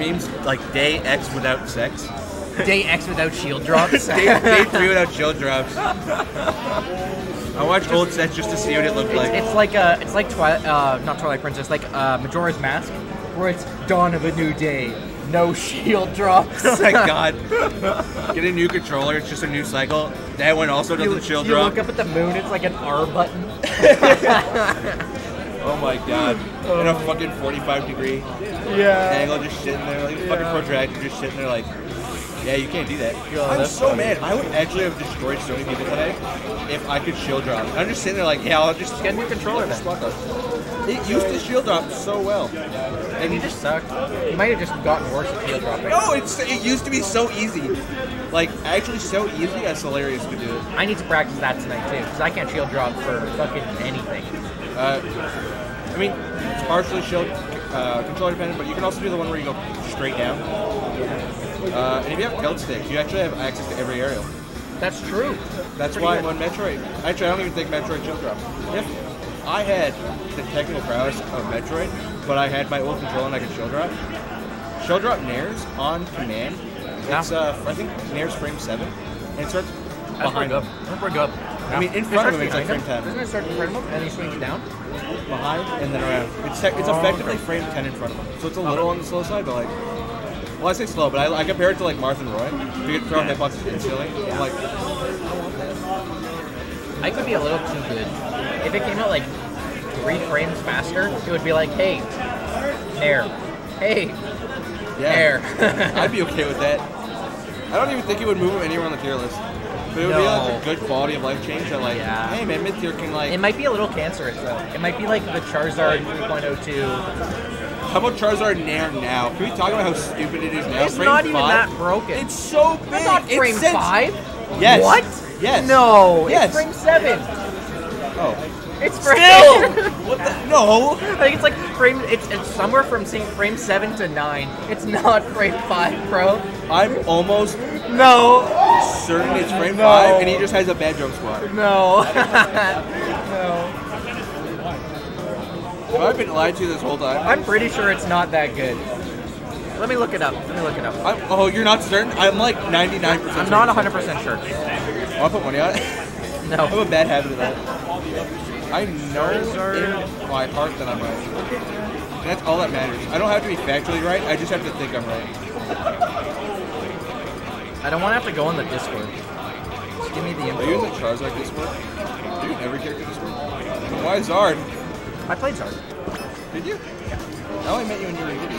memes like day X without sex, Day X without shield drops. day, day three without shield drops. I watched old sets just to see what it looked It's, like. it's like uh, it's like Twilight, uh, not Twilight Princess, like uh, Majora's Mask, where it's dawn of a new day, no shield drops. oh my god. Get a new controller, it's just a new cycle. That one also doesn't you, shield you drop. look up at the moon, it's like an R button. Oh my god. In a fucking 45 degree Yeah. angle, just sitting there, like a fucking Yeah. protractor, just sitting there like, yeah, you can't do that. God, I'm so funny. mad. I would actually have destroyed so many people today if I could shield drop. I'm just sitting there like, yeah, I'll just Get a new controller then. Fuck. It used to shield drop so well. And you just suck. You might have just gotten worse at shield dropping. No, it's it used to be so easy. Like actually so easy as Sylarius could do it. I need to practice that tonight too, because I can't shield drop for fucking anything. Uh, I mean, it's partially shield uh, controller dependent, but you can also do the one where you go straight down. Uh, and if you have tilt sticks, you actually have access to every aerial. That's true. That's Pretty why good. when Metroid, actually, I don't even think Metroid shield Drop. If I had the technical prowess of Metroid, but I had my old controller and I could shield drop, shield drop Nairs on command. It's uh, I think Nairs frame seven, and it starts behind. That's pretty good. I mean, in front of him, it's like frame him. 10. Doesn't it start in front of him and he swings down? Behind and then around. It's, tec- it's effectively okay. frame 10 in front of him. So it's a little on the slow side, but like, well, I say slow, but I, I compare it to like Marth and Roy. If you could throw hitboxes instantly. I'm like, I could be a little too good. If it came out like three frames faster, it would be like, hey, air, hey, yeah. air. I'd be okay with that. I don't even think it would move him anywhere on the tier list. But it would be like No. a good quality of life change that like, Yeah. hey man, mid tier can like, It might be a little cancerous though. It might be like the Charizard 3.02. how about Charizard Nair now? Can we talk about how stupid it is now? It's frame not even five? that broken. It's so big. It's not frame sends- five. Yes. What? Yes. No. Yes. It's frame seven. Oh. It's frame. Still. what the? No. I think it's like frame. It's, it's somewhere from frame seven to nine. It's not frame five, bro. I'm almost No. certain it's frame No. five, and he just has a bad jump spot. No. no. Have I been lied to this whole time? I'm pretty sure it's not that good. Let me look it up. Let me look it up. I'm, oh, you're not certain? I'm like 99%. I'm not 100% sure. I'll put money on it. I have a bad habit of that. I know in my heart that I'm right. That's all that matters. I don't have to be factually right. I just have to think I'm right. I don't want to have to go on the Discord. Just give me the Are you in info. the Charizard Discord? Are you in every character Discord? Why Zard? I played Zard. Did you? I only met you when you were in Diddy.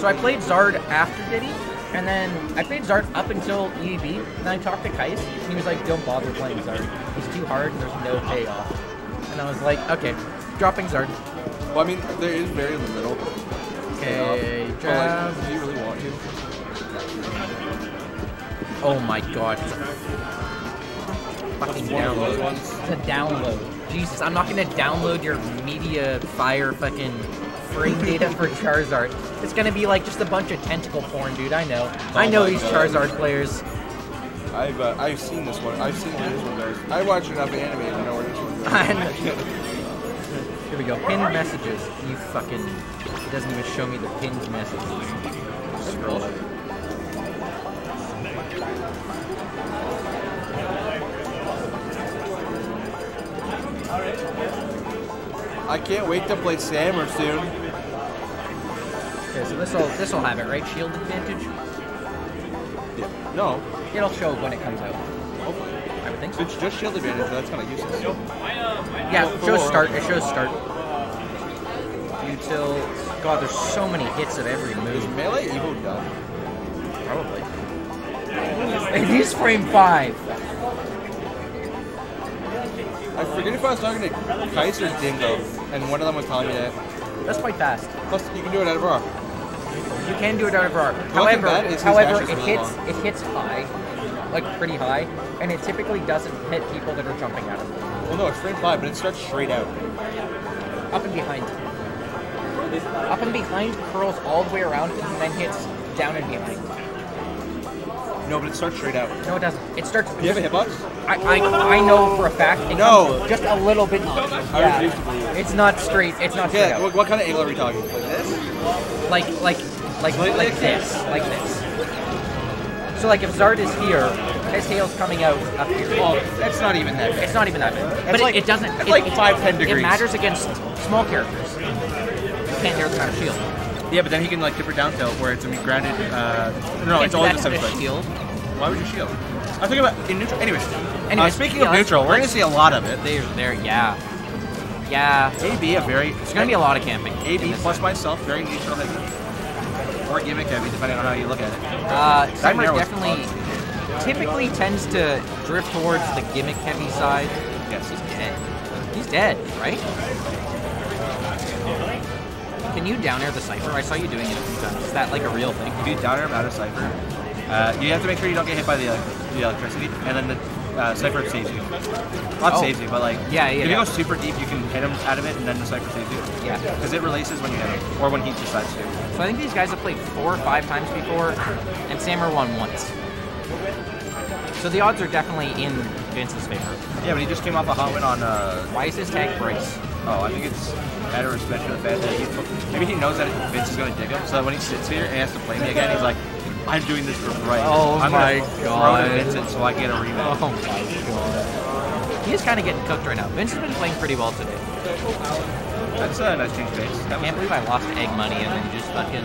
So I played Zard after Diddy, and then I played Zard up until EEB. And then I talked to Kais, and he was like, "Don't bother playing Zard. He's too hard, and there's no payoff." And I was like, "Okay, dropping Zard." Well, I mean, there is very little. Okay, jab. like, do you really want to? Oh my god. It's fucking One of those download. It's a download. Jesus, I'm not gonna download your media fire fucking frame data for Charizard. It's gonna be like just a bunch of tentacle porn, dude. I know. I Oh know these God. Charizard players. I've uh, I've seen this one. I've seen this one, guys. I watch enough anime to know where this one's I going. Here we go. Pinned messages. You fucking. It doesn't even show me the pinned messages. Scroll. I can't wait to play Sammer soon. Okay, so this will this will have it, right? Shield advantage. Yeah. No. It'll show when it comes out. Hopefully. I would think so. It's just shield advantage, so that's kind of useless. Yeah, it shows start. It shows start. Util. God, there's so many hits of every move. Is move. melee Evo done? Probably. It is frame five. I forget if I was talking to Kais or Dingo, and one of them was telling me that. That's quite fast. Plus, you can do it out of R. You can do it out of R. thing However, bad is his however, it really hits long. it hits high, like pretty high, and it typically doesn't hit people that are jumping at it. Well, no, it's frame 5, but it starts straight out. Up and behind. Up and behind curls all the way around and then hits down and behind. No, but it starts straight out. No, it doesn't. It starts. Do you have a hitbox? I, I, I know for a fact. It No. comes just a little bit. I refuse to believe it. It's not straight. It's not straight Yeah, out. what, what kind of angle are we talking? Like this? Like like like like this, like this. So like if Zard is here, his tail's coming out up here. Well, that's not even that bad. It's not even that big. But it, like- it doesn't. that's it, like it- five, 10 It matters against small characters. You can't hear them out of shield. Yeah, but then he can like dip her down tilt where it's gonna be grounded. Uh, no, it's do always that the to same the place. shield. Why would you shield? I'm thinking about in neutral. Anyways, uh, speaking yeah, of neutral, we're gonna see a lot of it. They, they're yeah, yeah. AB a very There's gonna be a lot of camping. AB plus myself very neutral heavy or gimmick heavy depending on how you look at it. Uh, Summer definitely, typically tends to drift towards the gimmick heavy side. Yes. He's dead. He's dead, right? Can you down air the Cypher? I saw you doing it a few times. Is that like a real thing? If you down air out of Cypher, uh, you have to make sure you don't get hit by the, uh, the electricity, and then the uh, Cypher saves you. Not Oh. saves you, but like Yeah, yeah, if you yeah. go super deep, you can hit him out of it, and then the Cypher saves you. Yeah. Because it releases when you hit him, or when he decides to. So I think these guys have played four or five times before, and Sammer won once. So the odds are definitely in Vince's favor. Yeah, but he just came off a hot win on. Uh, Why is his tag Bryce? oh, I think it's out of respect for the fact that he maybe he knows that Vince is going to dig him, so when he sits here and has to play me again, he's like, "I'm doing this for Bryce. Oh I'm my gonna throw God. to Vincent so I get a rematch." Oh my god. He is kind of getting cooked right now. Vince has been playing pretty well today. That's a nice change of pace. I can't believe I lost egg money and then just fucking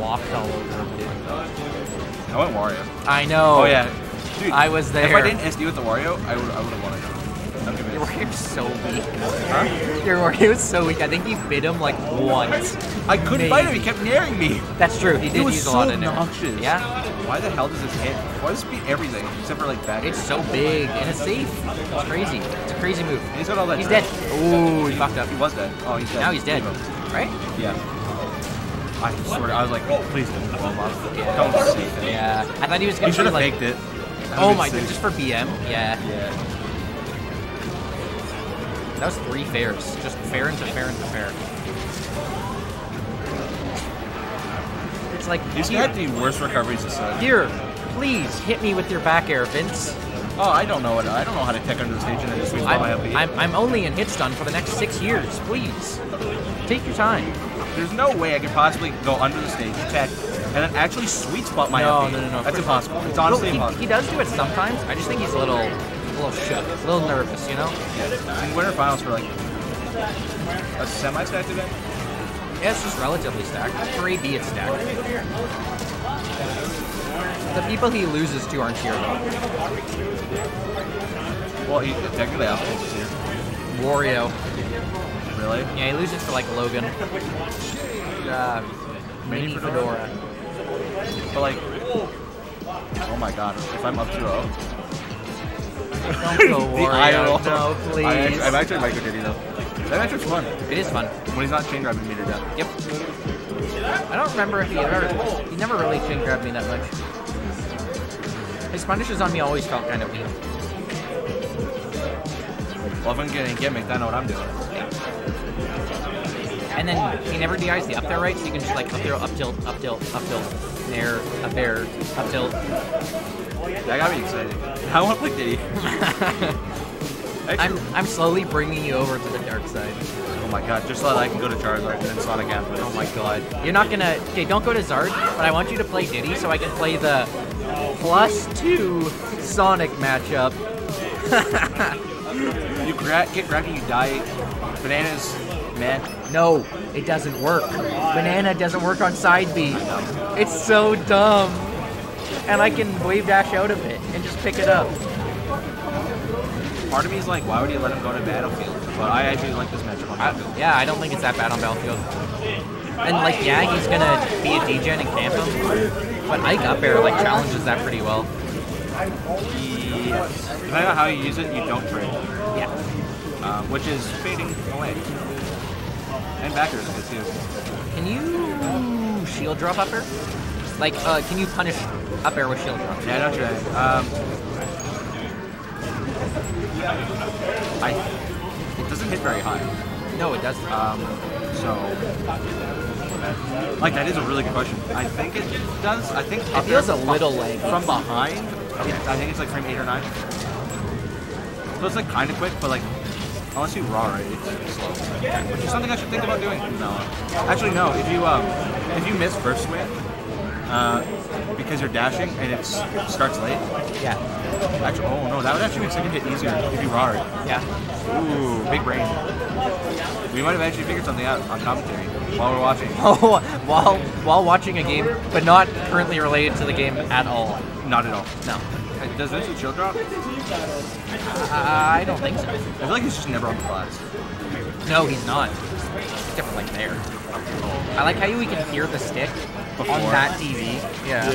walked all over him, dude. I went Wario. I know. Oh yeah, dude. I was there. If I didn't SD with the Wario, I would I would have won it. Your convinced. So weak. Huh? Your Wario's so weak. I think he bit him like once. I couldn't Maybe. fight him. He kept naring me. That's true. He did was use so a lot in there. obnoxious. Yeah. Why the hell does this hit? Why does it beat everything except for like that? It's so big and it's safe. It's crazy. It's a crazy move. And he's got all that. He's dead. Ooh, he fucked up. He was dead. Oh, he's dead. Now he's dead. Right? Yeah. I swear, I was like, please don't blow him up. Yeah. Don't save it. Yeah. I thought he was gonna He should have like. faked it. That Oh my god, just for BM? Yeah. Yeah. That was three fairs. Just fair into fair into fair. It's like He's here, got the worst recoveries here, please hit me with your back air, Vince. Oh, I don't know what I don't know how to tech under the stage and then just sweep I'm, my LP. I'm, I'm only in hit stun for the next six years. Please, take your time. There's no way I could possibly go under the stage, tech, and then actually sweet spot my No, LP. no, no, no, That's impossible. It's honestly Well, he, impossible. he does do it sometimes. I just think he's a little, little shook, a little nervous, you know? Yeah. In winter finals for like a semi-stacked event. Yeah, it's just relatively stacked. For AB, it's stacked. The people he loses to aren't here though. Well, he technically Alpha is here. Wario. Really? Yeah, he loses to like Logan. Uh, Mini Mini Fedora. But like, oh my god, if I'm up 2-0. Don't go The eye roll. Wario. No, I please. actually, I'm actually micro Diddy though. That match was fun. It is fun. When he's not chain grabbing me to death. Yep. I don't remember if he ever. He never really chain grabbed me that much. His punishes on me always felt kind of weak. Well, if I'm getting gimmicked, I know what I'm doing. And then he never DIs the up there right, so you can just like up there, up tilt, up tilt, up tilt, nair, up air, up tilt. That got me excited. I want to play Diddy. I'm I'm slowly bringing you over to the dark side. oh my god, just so that I can go to Charizard and then Sonic after. Oh my god. You're not gonna. Okay, don't go to Zard, but I want you to play Diddy so I can play the plus two Sonic matchup. You gra- get and you die. Bananas, man. No, it doesn't work. Banana doesn't work on side B. It's so dumb. And I can wave dash out of it and just pick it up. Part of me is like, why would you let him go to Battlefield? But I actually like this matchup on I, Battlefield. yeah, I don't think it's that bad on Battlefield. And like, yeah, he's gonna be a degen and camp him. But Ike up air like challenges that pretty well. Yes. Depending on how you use it, you don't trade, Yeah. um, which is fading away. And back air is good too. Can you shield drop up air? Like, uh, can you punish up air with shield drop? Yeah, what you're. Um, I, it doesn't hit very high. No, it doesn't. Um, so, like that is a really good question. I think it does. I think It feels a little late from behind. it- I think it's like frame eight or nine. So it's like kind of quick, but like unless you raw rage, slow. Which is something I should think about doing. No, actually no. If you um, if you miss first swing, uh, because you're dashing and it starts late. Yeah. Actually, oh no, that would actually make second hit easier if you raw it. Yeah. Ooh, big brain. We might have actually figured something out on commentary while we're watching. Oh, while while watching a game, but not currently related to the game at all. Not at all. No. Uh, Does Vincent shield drop? I don't think so. I feel like he's just never on the class. No, he's not. He's different like there. I like how you we can hear the stick Before. on that TV. Yeah.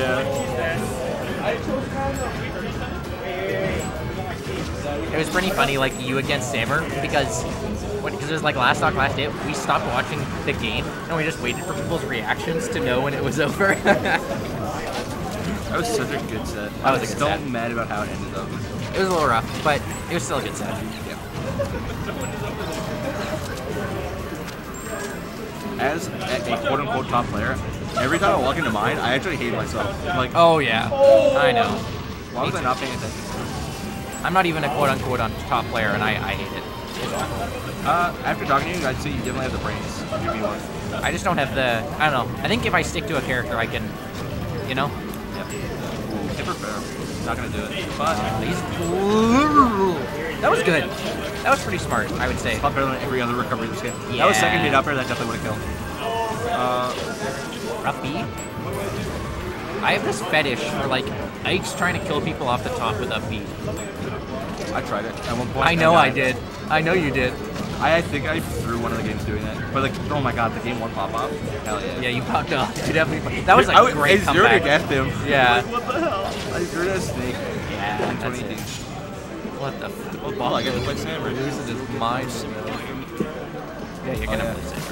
It was pretty funny, like you against Sammer, because because it was like last talk last hit, we stopped watching the game and we just waited for people's reactions to know when it was over. That was such a good set. That I was a was still set. mad about how it ended up. it was a little rough, but it was still a good set. As a, a quote unquote top player, every time I walk into mine, I actually hate myself. I'm like, Oh yeah, I know. why was I not paying attention? I'm not even a quote unquote on top player, and I, I hate it. Uh, after talking to you, I'd say you definitely have the brains. to be one. I just don't have the. I don't know. I think if I stick to a character, I can, you know. Yep. Hip or fair. Not gonna do it. But. That was good. That was pretty smart, I would say. it's a lot better than every other recovery this game. That was second Yeah. hit upper, that definitely would have killed. Uh, B. I have this fetish for like Ike's trying to kill people off the top with up B. I tried it at one point. I know uh, I did. I know you did. I, I think I threw one of the games doing that. But like, oh my god, the game one pop up. Hell yeah. Yeah, you popped off. You definitely. That was I a was- great I zeroed comeback. against him. Yeah. Like, what the hell? I zeroed a snake Yeah, that's it. What the? F- what Oh, I Bongo play Sam losing his mind. Yeah, you're Oh, gonna yeah. play Saber.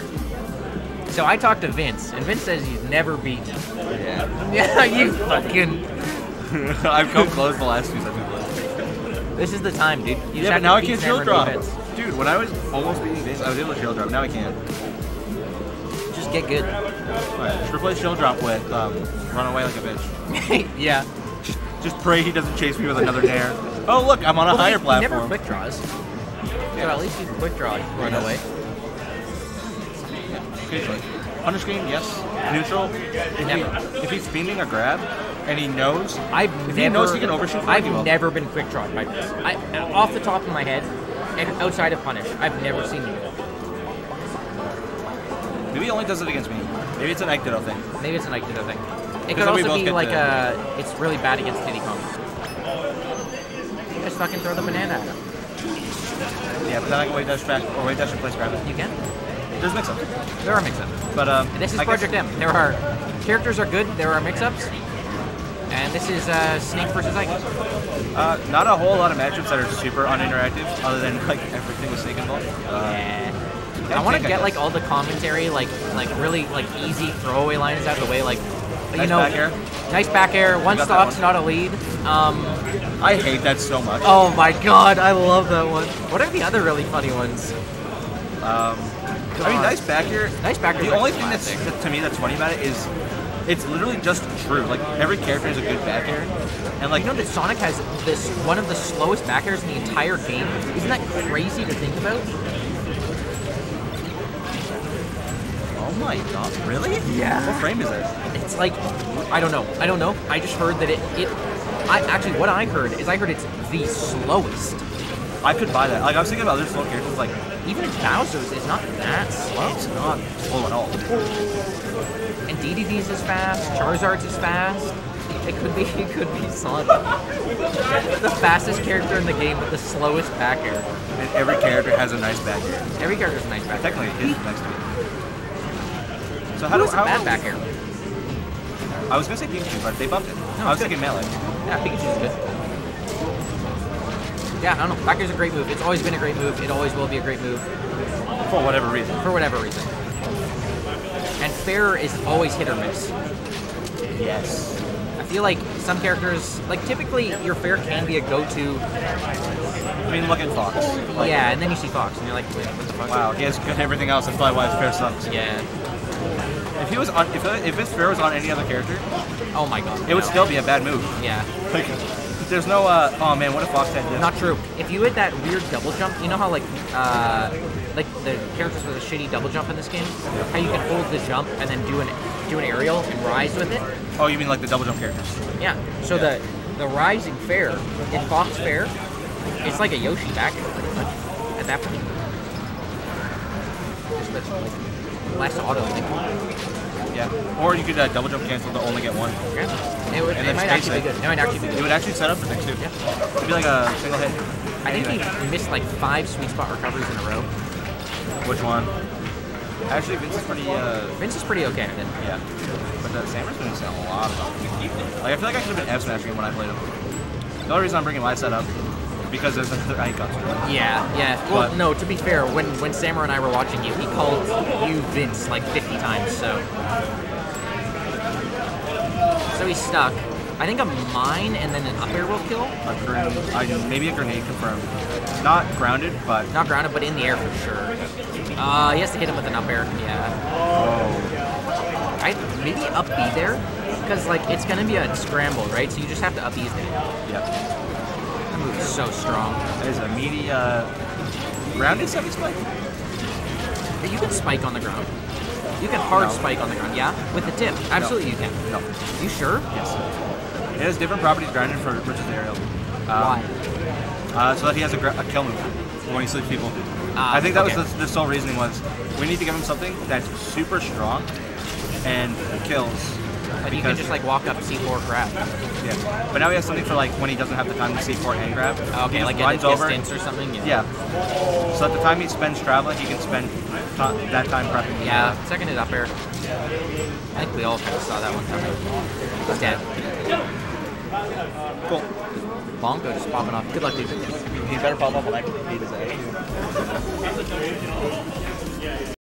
So I talked to Vince, and Vince says he's never beaten. Yeah. Yeah, you fucking. I've come close the last two sets we. This is the time, dude. You Yeah, but now I can't shield drop. Vince. Dude, when I was almost beating Vince, I was able to shield drop. Now I can't. Just get good. Alright, should replace shield drop with um, run away like a bitch. yeah. Just, just pray he doesn't chase me with another dare. Oh look, I'm on a Well, higher he, he never platform. quick draws. So at least you can quick draw run away. Good choice. Punish game, yes. Neutral. If, Never. he, if he's beaming a grab and he knows, I've if never, he knows he can overshoot, I've never been quick drawed by Vince. I, off the top of my head, and outside of punish, I've never seen it. Maybe he only does it against me. Maybe it's an Ditto thing. Maybe it's an Ditto thing. It could also be like a, it's really bad against Diddy Kong. Just fucking throw the banana at him. Yeah, but then I can wave dash back or wave dash and place grab it. You can. There's mix-ups. There are mix-ups. But um, This is I guess- Project M. There are characters are good. There are mix-ups. And this is uh, Snake versus Ike. Uh, not a whole lot of matchups that are super uninteractive, other than like everything with Snake involved. Uh, Yeah. I want to get like all the commentary, like like really like easy throwaway lines out of the way, like you Nice know, back air. nice back air, one stop's one. not a lead. Um, I hate that so much. oh my god, I love that one. What are the other really funny ones? Um, I mean, nice back here. Nice back air The only thing that's classic. that, to me that's funny about it is it's literally just true. Like every character has a good back air, and like You know that Sonic has this one of the slowest back airs in the entire game. Isn't that crazy to think about? oh my god, really? Yeah. What frame is it? It's like I don't know. I don't know. I just heard that it it. I actually what I heard is I heard it's the slowest. I could buy that. Like I was thinking about other slow characters, like Even Bowser's is not that slow. it's not slow at all. And DDD's is fast. Charizard's is fast. It could be. It could be Sonic. the fastest character in the game with the slowest back air. And every character has a nice back air. Every character's a nice back air. Technically, his is next to it. So how Who do has a how bad back air? I was gonna say Pikachu, but they bumped it. No, I was thinking melee. Yeah, Pikachu's good. Yeah, I don't know. Back air's a great move. It's always been a great move. It always will be a great move For whatever reason. for whatever reason. And fair is always hit or miss. Yes. I feel like some characters, like typically your fair can be a go-to. I mean, look at Fox. Like, yeah, and then you see Fox, and you're like, wait, what the fuck? Wow, he has good everything else. That's probably why his fair sucks. Yeah. If he was on, if if his fair was on any other character, Oh my god. it would still be a bad move. Yeah. Like, there's no. Uh, oh man, what if Fox had this? Not true. If you hit that weird double jump, you know how like uh, like the characters with a shitty double jump in this game, how you can hold the jump and then do an do an aerial and rise with it. Oh, you mean like the double jump characters? Yeah. So Yeah. the the rising fair in Fox Fair, it's like a Yoshi back pretty much at that point. Just that's like less auto. I think. Yeah. Or you could uh, double jump cancel to only get one. Okay. It, would, And it might actually be it. good. It might actually be It would actually set up for things two. Yeah. It'd be like a single hit. I think Anyway. he missed like five sweet spot recoveries in a row. Which one? Actually, Vince is pretty. Uh, Vince is pretty okay. Yeah. But uh, Sammer's been missing a lot of them. Like I feel like I should have been F smashing him when I played him. The only reason I'm bringing my setup because there's another I got Yeah, yeah. Well, But- no. To be fair, when when Samar and I were watching you, he called you Vince like 50 times. So, so he's stuck. I think a mine and then an up air will kill. a grenade. I, maybe a grenade confirmed. Not grounded, but Not grounded, but in the air for sure. Uh, he has to hit him with an up air. Yeah. oh, I maybe up B there, because like it's gonna be a scramble, right? So you just have to up E's it. yeah. That move is so strong. There's a meaty uh, grounded spike. You can spike on the ground. You can hard No. spike on the ground. Yeah, with the tip. Absolutely, you can. No. You sure? Yes. It has different properties grounded for versus aerial. Um, Why? Uh, so that he has a, a kill move when he sleeps people. Ah, I think that okay. was the, the sole reasoning was we need to give him something that's super strong and kills. Like you can because- just like walk up C4 grab. yeah. But now he has something for like when he doesn't have the time to C4 and grab. Oh, he Okay, just like at runs a over. distance or something. Yeah. So at the time he spends traveling, he can spend ti- that time prepping. Yeah, second it up air. I think we all kind of saw that one coming. He's dead. Cool. Bonko just popping off. Good luck, dude. He better pop up when I beat his ass.